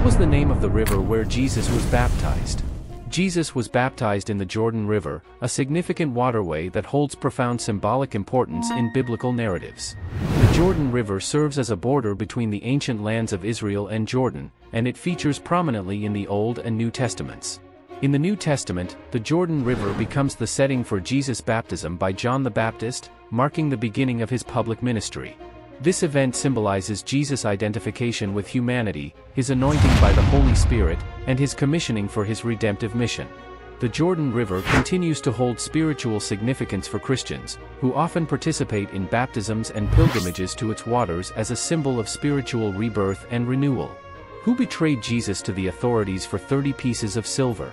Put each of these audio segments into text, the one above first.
What was the name of the river where Jesus was baptized? Jesus was baptized in the Jordan River, a significant waterway that holds profound symbolic importance in biblical narratives. The Jordan River serves as a border between the ancient lands of Israel and Jordan, and it features prominently in the Old and New Testaments. In the New Testament, the Jordan River becomes the setting for Jesus' baptism by John the Baptist, marking the beginning of his public ministry. This event symbolizes Jesus' identification with humanity, his anointing by the Holy Spirit, and his commissioning for his redemptive mission. The Jordan River continues to hold spiritual significance for Christians, who often participate in baptisms and pilgrimages to its waters as a symbol of spiritual rebirth and renewal. Who betrayed Jesus to the authorities for 30 pieces of silver?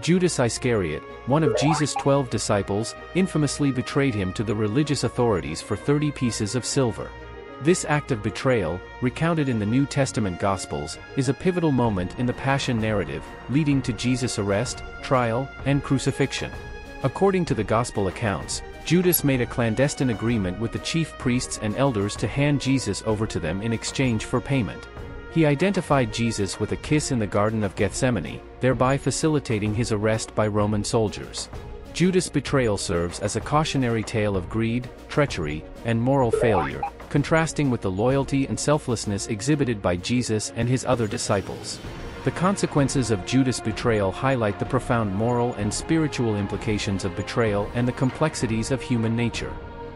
Judas Iscariot, one of Jesus' twelve disciples, infamously betrayed him to the religious authorities for 30 pieces of silver. This act of betrayal, recounted in the New Testament Gospels, is a pivotal moment in the Passion narrative, leading to Jesus' arrest, trial, and crucifixion. According to the Gospel accounts, Judas made a clandestine agreement with the chief priests and elders to hand Jesus over to them in exchange for payment. He identified Jesus with a kiss in the Garden of Gethsemane, thereby facilitating his arrest by Roman soldiers. Judas' betrayal serves as a cautionary tale of greed, treachery, and moral failure, contrasting with the loyalty and selflessness exhibited by Jesus and his other disciples. The consequences of Judas' betrayal highlight the profound moral and spiritual implications of betrayal and the complexities of human nature.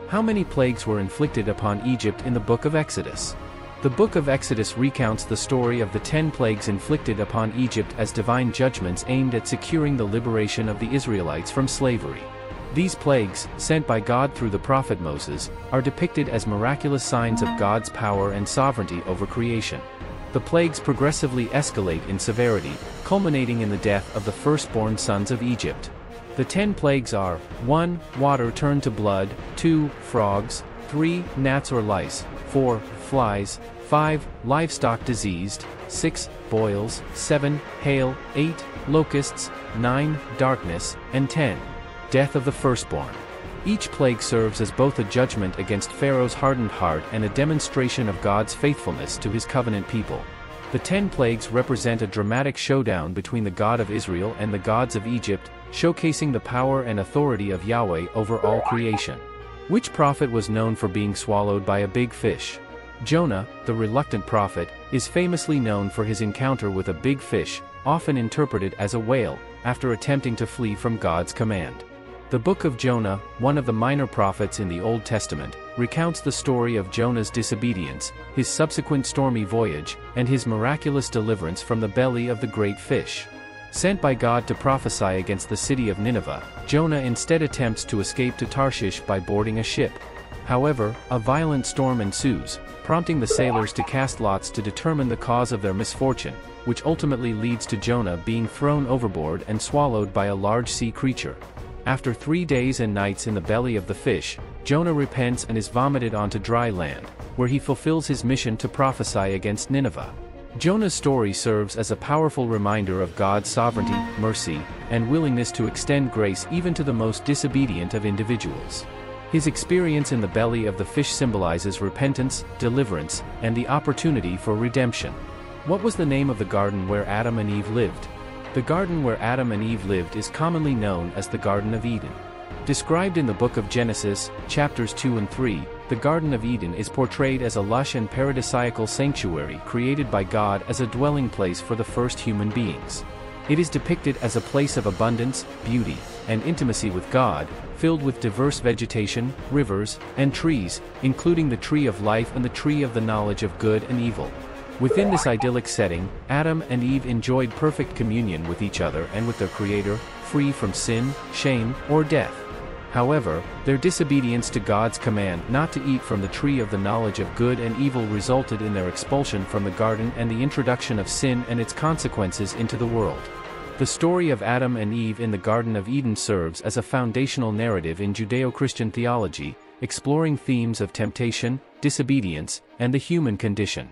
How many plagues were inflicted upon Egypt in the book of Exodus? The book of Exodus recounts the story of the ten plagues inflicted upon Egypt as divine judgments aimed at securing the liberation of the Israelites from slavery. These plagues, sent by God through the prophet Moses, are depicted as miraculous signs of God's power and sovereignty over creation. The plagues progressively escalate in severity, culminating in the death of the firstborn sons of Egypt. The ten plagues are 1. Water turned to blood, 2. Frogs, 3. Gnats or lice, 4. Flies, 5. Livestock diseased, 6. Boils, 7. Hail, 8. Locusts, 9. Darkness, and 10 death of the firstborn. Each plague serves as both a judgment against Pharaoh's hardened heart and a demonstration of God's faithfulness to his covenant people. The ten plagues represent a dramatic showdown between the God of Israel and the gods of Egypt, showcasing the power and authority of Yahweh over all creation. Which prophet was known for being swallowed by a big fish? Jonah, the reluctant prophet, is famously known for his encounter with a big fish, often interpreted as a whale, after attempting to flee from God's command. The book of Jonah, one of the minor prophets in the Old Testament, recounts the story of Jonah's disobedience, his subsequent stormy voyage, and his miraculous deliverance from the belly of the great fish. Sent by God to prophesy against the city of Nineveh, Jonah instead attempts to escape to Tarshish by boarding a ship. However, a violent storm ensues, prompting the sailors to cast lots to determine the cause of their misfortune, which ultimately leads to Jonah being thrown overboard and swallowed by a large sea creature. After three days and nights in the belly of the fish, Jonah repents and is vomited onto dry land, where he fulfills his mission to prophesy against Nineveh. Jonah's story serves as a powerful reminder of God's sovereignty, mercy, and willingness to extend grace even to the most disobedient of individuals. His experience in the belly of the fish symbolizes repentance, deliverance, and the opportunity for redemption. What was the name of the garden where Adam and Eve lived? The garden where Adam and Eve lived is commonly known as the Garden of Eden. Described in the book of Genesis, chapters 2 and 3, the Garden of Eden is portrayed as a lush and paradisiacal sanctuary created by God as a dwelling place for the first human beings. It is depicted as a place of abundance, beauty, and intimacy with God, filled with diverse vegetation, rivers, and trees, including the tree of life and the tree of the knowledge of good and evil. Within this idyllic setting, Adam and Eve enjoyed perfect communion with each other and with their Creator, free from sin, shame, or death. However, their disobedience to God's command not to eat from the tree of the knowledge of good and evil resulted in their expulsion from the garden and the introduction of sin and its consequences into the world. The story of Adam and Eve in the Garden of Eden serves as a foundational narrative in Judeo-Christian theology, exploring themes of temptation, disobedience, and the human condition.